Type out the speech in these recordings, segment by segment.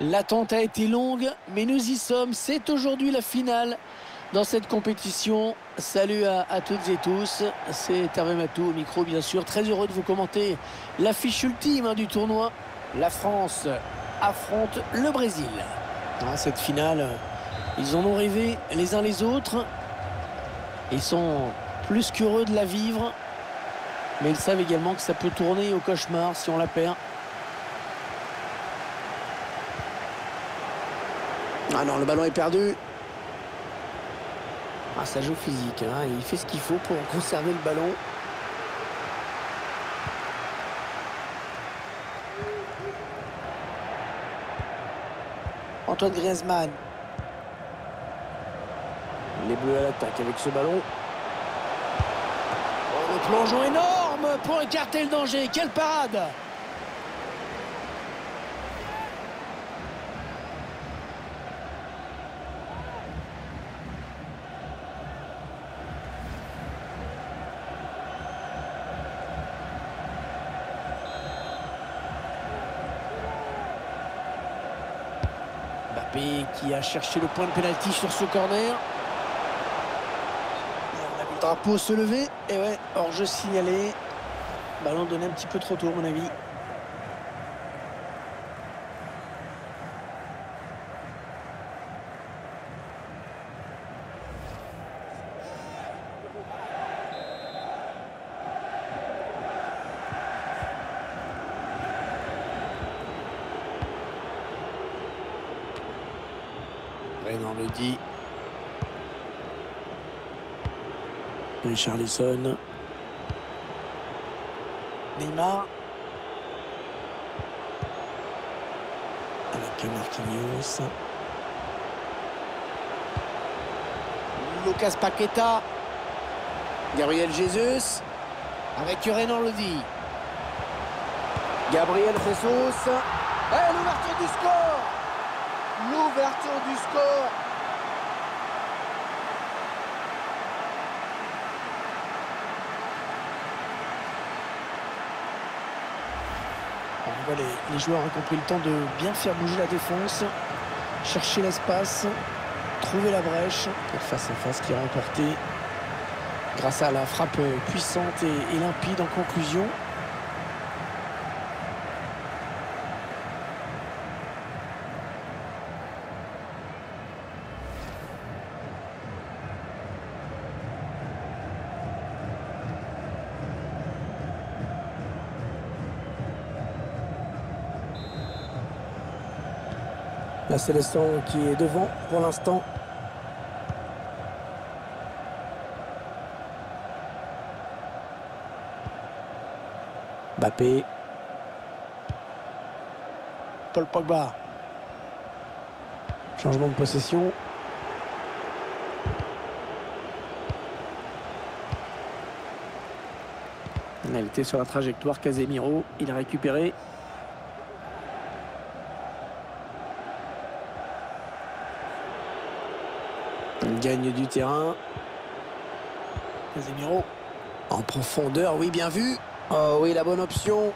L'attente a été longue, mais nous y sommes. C'est aujourd'hui la finale dans cette compétition. Salut à, toutes et tous. C'est Hervé Matou au micro, bien sûr. Très heureux de vous commenter l'affiche ultime hein, du tournoi. La France affronte le Brésil. Ah, cette finale, ils en ont rêvé les uns les autres. Ils sont plus qu'heureux de la vivre. Mais ils savent également que ça peut tourner au cauchemar si on la perd. Ah non, le ballon est perdu. Ah, ça joue physique. Hein. Il fait ce qu'il faut pour conserver le ballon. Antoine Griezmann. Les Bleus à l'attaque avec ce ballon. Oh, le plongeon énorme pour écarter le danger. Quelle parade qui a cherché le point de pénalty sur ce corner. le drapeau se lever. Et ouais, hors-jeu signalé. Ballon donné un petit peu trop tôt, à mon avis. on le dit. Neymar. Avec Marquinhos. Lucas Paqueta. Gabriel Jesus. Avec Renan Lodi. Gabriel Jesus. L'ouverture du score l'ouverture du score. Les, joueurs ont compris le temps de bien faire bouger la défense, chercher l'espace, trouver la brèche pour face à face qui est remporté grâce à la frappe puissante et limpide en conclusion. La Célestin qui est devant pour l'instant. Bappé. Paul Pogba. Changement de possession. Il était sur la trajectoire Casemiro. Il a récupéré. Gagne du terrain. Casemiro. En profondeur, oui, bien vu. Oh oui, la bonne option.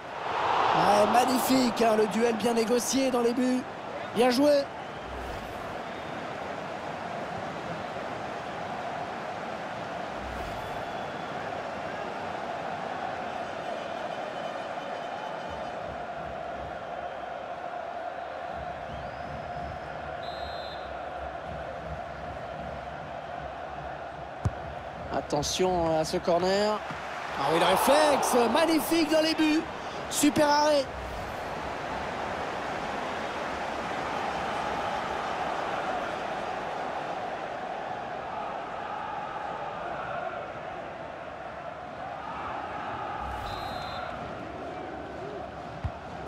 magnifique, hein, le duel bien négocié dans les buts. Bien joué. Attention à ce corner. Ah oui, le réflexe, magnifique dans les buts. Super arrêt.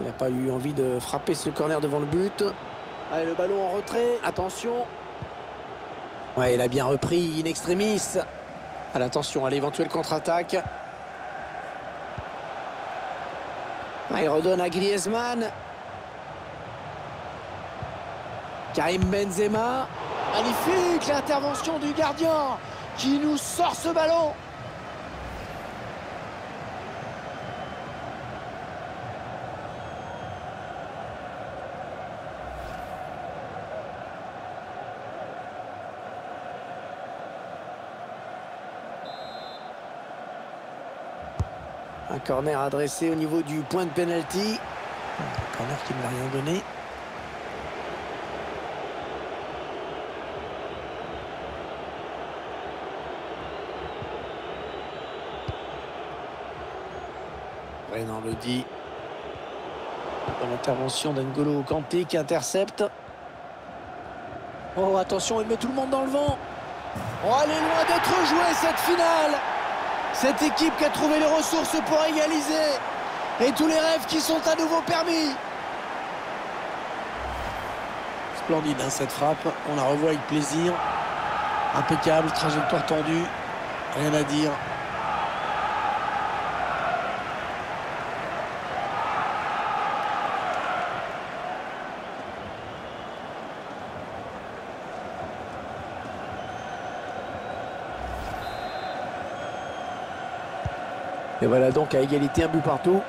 Il n'a pas eu envie de frapper ce corner devant le but. Allez, le ballon en retrait. Attention. Ouais, il a bien repris in extremis. À l'attention à l'éventuelle contre-attaque. Ah, il redonne à Griezmann. Karim Benzema. Magnifique l'intervention du gardien qui nous sort ce ballon. Un corner adressé au niveau du point de pénalty. Un corner qui ne m'a rien donné. Renan le dit. Bonne intervention d'Angolo Kanté qui intercepte. Oh, attention, il met tout le monde dans le vent. Oh, elle est loin d'être jouée cette finale. Cette équipe qui a trouvé les ressources pour égaliser. Et tous les rêves qui sont à nouveau permis. Splendide hein, cette frappe. On la revoit avec plaisir. Impeccable, trajectoire tendue. Rien à dire. Et voilà donc à égalité un but partout.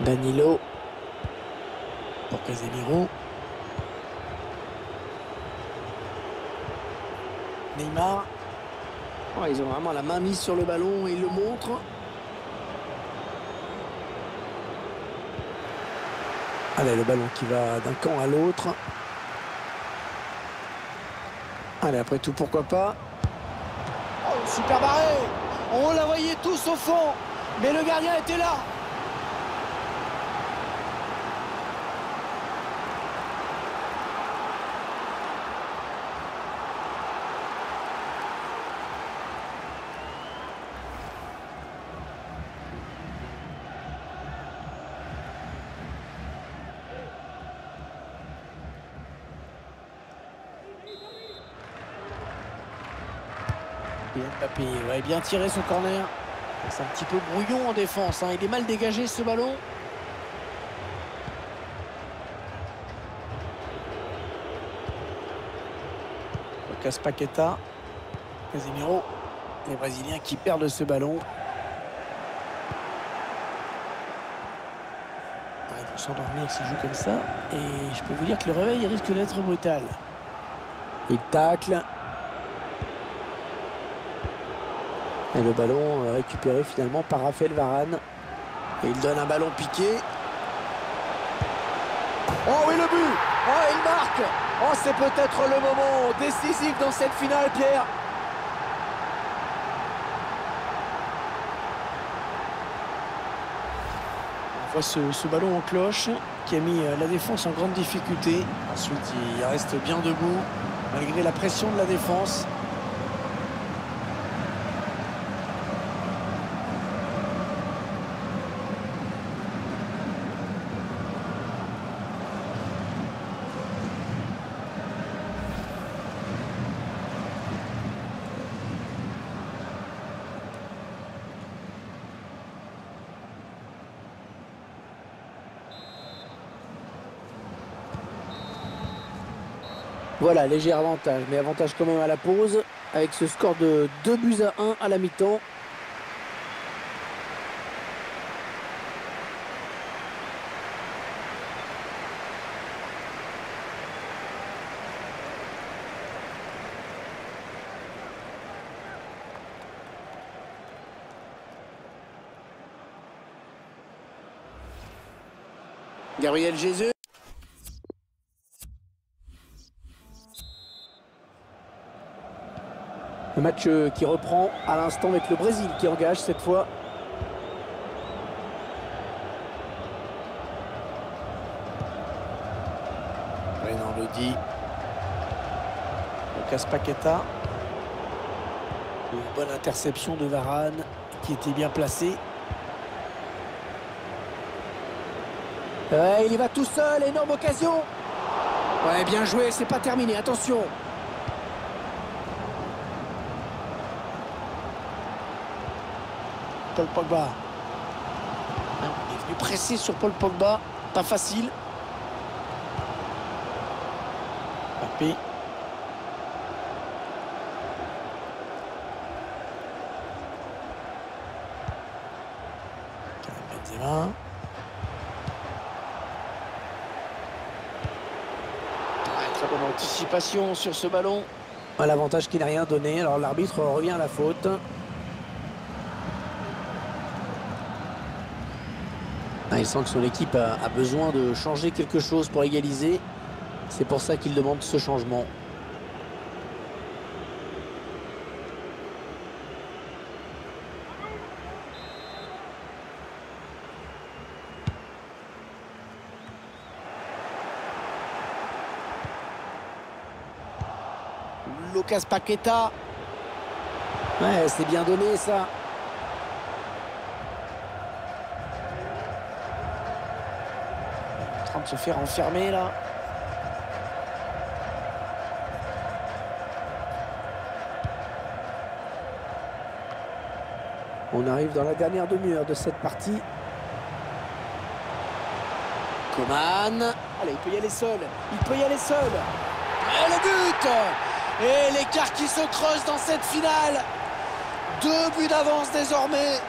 Danilo pour Casemiro. Neymar. Oh, ils ont vraiment la main mise sur le ballon et ils le montrent. Allez, le ballon qui va d'un camp à l'autre. Allez, après tout, pourquoi pas. Oh, super barré On la voyait tous au fond, mais le gardien était là. Mbappé, ouais, bien tiré son corner. C'est un petit peu brouillon en défense. Hein. Il est mal dégagé ce ballon. Lucas Paqueta. Casemiro. Les Brésiliens qui perdent ce ballon. ils vont s'endormir s'ils jouent comme ça. Et je peux vous dire que le réveil risque d'être brutal. Il tacle. Et le ballon récupéré finalement par Raphaël Varane. Et il donne un ballon piqué. Oh oui le but Oh il marque Oh c'est peut-être le moment décisif dans cette finale Pierre On voit ce, ce, ballon en cloche qui a mis la défense en grande difficulté. Ensuite il reste bien debout malgré la pression de la défense. Voilà, léger avantage, mais avantage quand même à la pause, avec ce score de 2 buts à 1 à la mi-temps. Gabriel Jésus. Le match qui reprend à l'instant avec le Brésil qui engage cette fois. Renan le dit. Lucas Paqueta. Une bonne interception de Varane qui était bien placée. Ouais, il y va tout seul, énorme occasion. Ouais, bien joué, c'est pas terminé, attention. Paul Pogba. Il est venu presser sur Paul Pogba. Pas facile. Mbappé. Benzema. Très bonne anticipation sur ce ballon. L'avantage qui n'a rien donné. Alors l'arbitre revient à la faute. Il sent que son équipe a, a besoin de changer quelque chose pour égaliser. C'est pour ça qu'il demande ce changement. Lucas Paqueta. Ouais, c'est bien donné ça. Se faire enfermer là. On arrive dans la dernière demi-heure de cette partie. Coman. Allez, il peut y aller seul. Il peut y aller seul. Et le but Et l'écart qui se creuse dans cette finale. Deux buts d'avance désormais.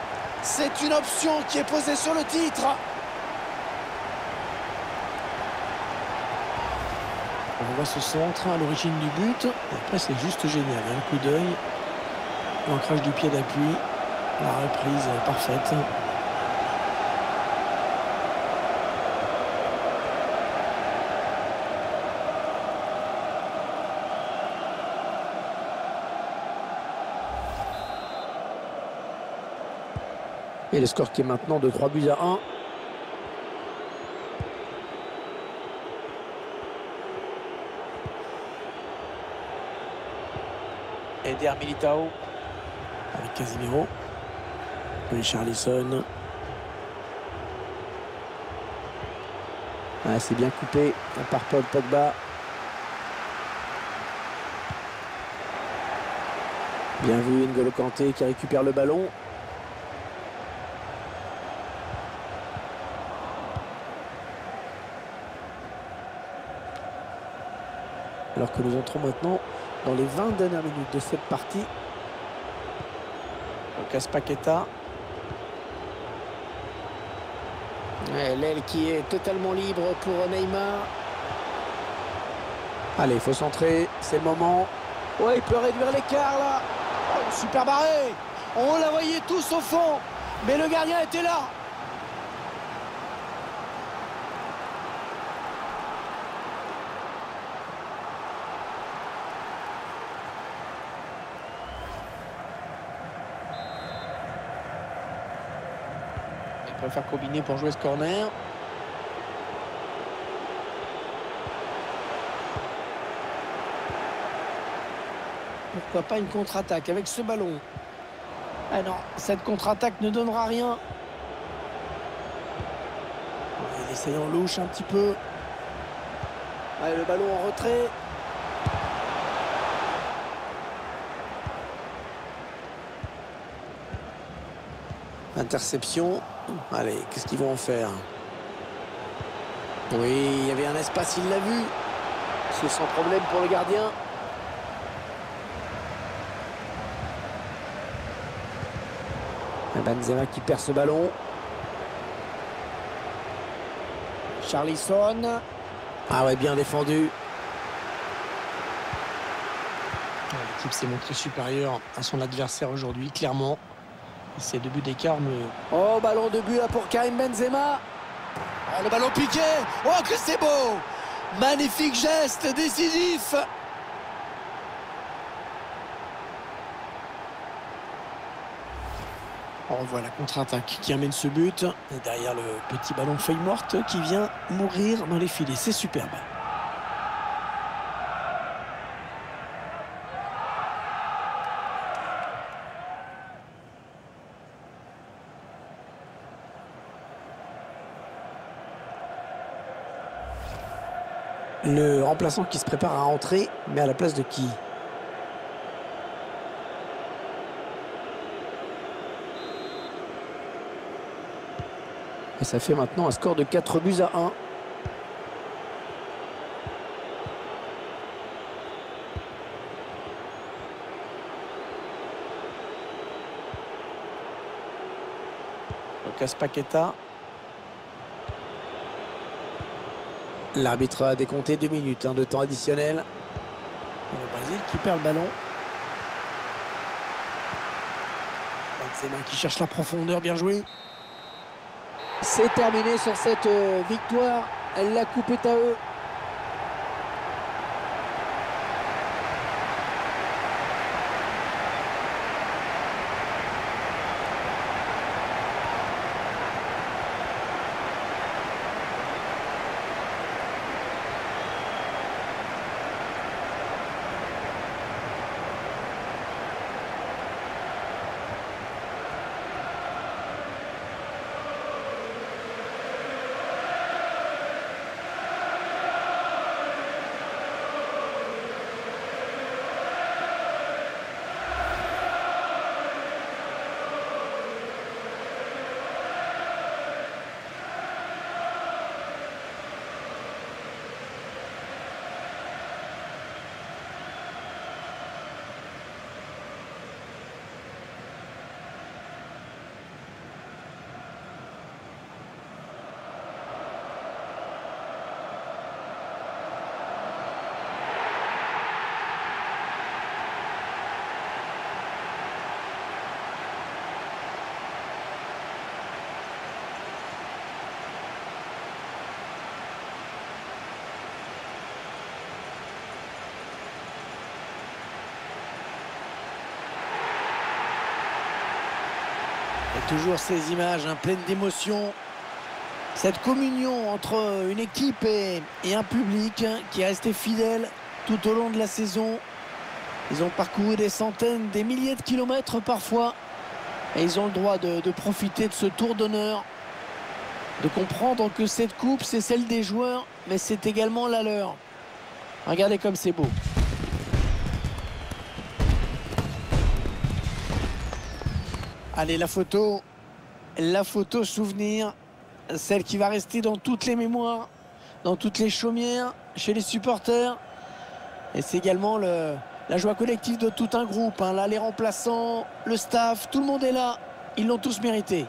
C'est une option qui est posée sur le titre. On voit ce centre à l'origine du but. après, c'est juste génial. Un coup d'œil. L'ancrage du pied d'appui. La reprise parfaite. Et le score qui est maintenant de 3 buts à 1. Eder Militao avec Casimiro. Richarlison. Ah, c'est bien coupé par Paul Pogba. Bien vu N'Golo Kanté qui récupère le ballon. Alors que nous entrons maintenant dans les 20 dernières minutes de cette partie. Lucas Paqueta. L'aile qui est totalement libre pour Neymar. Allez, il faut centrer, c'est le moment. Ouais, il peut réduire l'écart là. Oh, super barré. On la voyait tous au fond, mais le gardien était là. Va faire combiner pour jouer ce corner. Pourquoi pas une contre-attaque avec ce ballon? Ah non, cette contre-attaque ne donnera rien. Il essaye louche un petit peu. Allez, le ballon en retrait. Interception. Allez, qu'est-ce qu'ils vont en faire? Oui, il y avait un espace, il l'a vu. C'est sans problème pour le gardien. Benzema qui perd ce ballon. Charlison. Ah ouais, bien défendu. L'équipe s'est montrée supérieure à son adversaire aujourd'hui, clairement. C'est deux buts d'écart, mais... Oh, ballon de but là pour Karim Benzema. Oh, le ballon piqué. Oh, que c'est beau Magnifique geste décisif On revoit la contre-attaque qui amène ce but. Et derrière le petit ballon feuille morte qui vient mourir dans les filets. C'est superbe. Le remplaçant qui se prépare à entrer, mais à la place de qui? Et ça fait maintenant un score de 4 buts à 1. Lucas Paqueta. L'arbitre a décompté deux minutes de temps additionnel. Le Brésil qui perd le ballon. Benzema qui cherche la profondeur, bien joué. C'est terminé sur cette euh, victoire. La coupe est à eux. Toujours ces images hein, pleines d'émotion. Cette communion entre une équipe et, un public hein, qui est resté fidèle tout au long de la saison. Ils ont parcouru des centaines, des milliers de kilomètres parfois. Et ils ont le droit de profiter de ce tour d'honneur. De comprendre que cette coupe, c'est celle des joueurs, mais c'est également la leur. Regardez comme c'est beau. Allez, la photo, la photo souvenir, celle qui va rester dans toutes les mémoires, dans toutes les chaumières, chez les supporters. Et c'est également le, la joie collective de tout un groupe. Hein. Là, les remplaçants, le staff, tout le monde est là. Ils l'ont tous mérité.